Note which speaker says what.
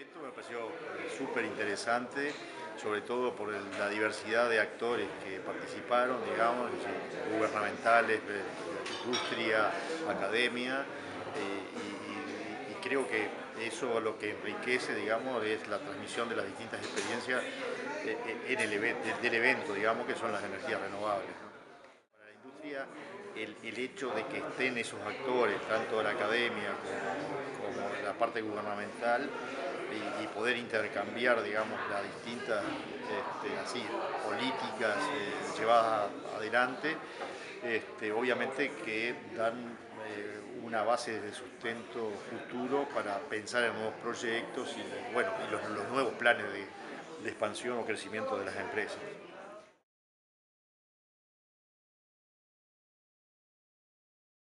Speaker 1: Esto me pareció eh, súper interesante, sobre todo por la diversidad de actores que participaron, digamos, gubernamentales, industria, academia, y, creo que eso lo que enriquece, digamos, es la transmisión de las distintas experiencias en el evento, del evento, digamos, que son las energías renovables. Para la industria, el, hecho de que estén esos actores, tanto de la academia como, parte gubernamental, y, poder intercambiar, digamos, las distintas este, políticas eh, llevadas adelante, este, obviamente que dan eh, una base de sustento futuro para pensar en nuevos proyectos y, bueno, y los, nuevos planes de expansión o crecimiento de las empresas.